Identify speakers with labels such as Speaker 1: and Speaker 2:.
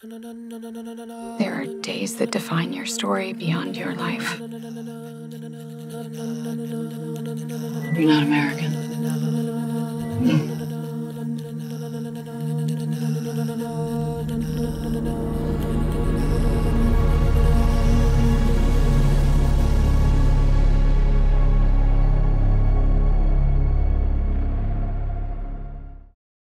Speaker 1: There are days that define your story beyond your life.
Speaker 2: You're not American.
Speaker 1: Mm.